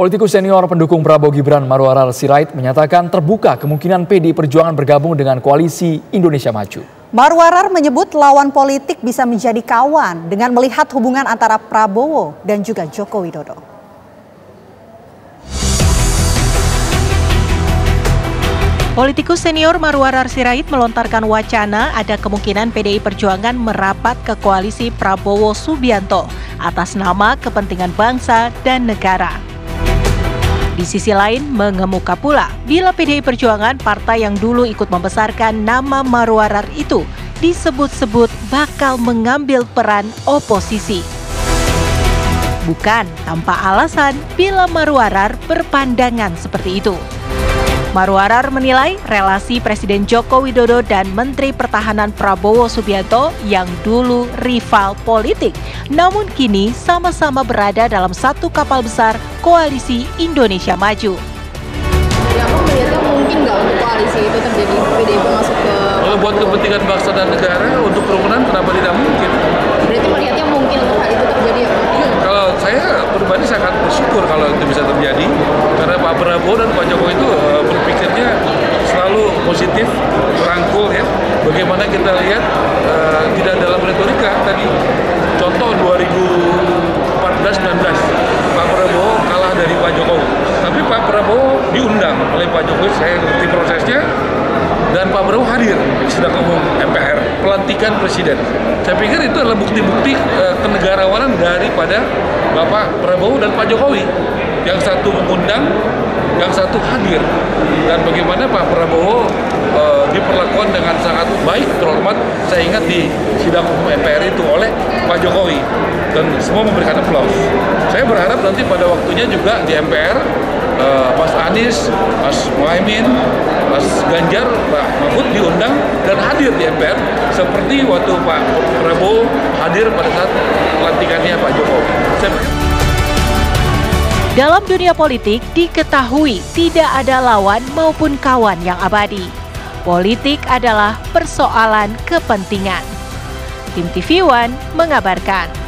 Politikus senior pendukung Prabowo Gibran Marwarar Sirait menyatakan terbuka kemungkinan PDI Perjuangan bergabung dengan koalisi Indonesia Maju. Marwarar menyebut lawan politik bisa menjadi kawan dengan melihat hubungan antara Prabowo dan juga Joko Widodo. Politikus senior Marwarar Sirait melontarkan wacana ada kemungkinan PDI Perjuangan merapat ke koalisi Prabowo Subianto atas nama kepentingan bangsa dan negara. Di sisi lain, mengemuka pula bila PDI Perjuangan, partai yang dulu ikut membesarkan nama Marwarar itu, disebut-sebut bakal mengambil peran oposisi. Bukan tanpa alasan bila Marwarar berpandangan seperti itu. Marwarar menilai relasi Presiden Joko Widodo dan Menteri Pertahanan Prabowo Subianto yang dulu rival politik, namun kini sama-sama berada dalam satu kapal besar Koalisi Indonesia Maju. Ya, aku melihatnya mungkin nggak untuk koalisi itu terjadi PDIP masuk ke... Kalau buat kepentingan bangsa dan negara, untuk kerumunan kenapa tidak mungkin? Berarti melihatnya mungkin untuk hal itu terjadi ya? Ya, kalau saya pribadi sangat bersyukur kalau itu bisa terjadi, karena Pak Prabowo dan Pak Jokowi itu uh, berpikirnya selalu positif, merangkul ya. Bagaimana kita lihat uh, tidak dalam retorika tadi, contoh 2014-19, Pak Prabowo kalah dari Pak Jokowi. Tapi Pak Prabowo diundang oleh Pak Jokowi, saya ngerti prosesnya, dan Pak Prabowo hadir di umum MPR pelantikan presiden. Saya pikir itu adalah bukti-bukti e, kenegarawanan daripada Bapak Prabowo dan Pak Jokowi. Yang satu mengundang, yang satu hadir. Dan bagaimana Pak Prabowo e, diperlakukan dengan sangat baik, terhormat. Saya ingat di sidang umum MPR itu oleh Pak Jokowi dan semua memberikan aplaus. Saya berharap nanti pada waktunya juga di MPR uh, Mas Anies, Mas Muhaimin, Mas Ganjar, Pak Mahfud diundang dan hadir di MPR seperti waktu Pak Prabowo hadir pada saat pelantikannya Pak Jokowi. Dalam dunia politik diketahui tidak ada lawan maupun kawan yang abadi. Politik adalah persoalan kepentingan. Tim TV One mengabarkan.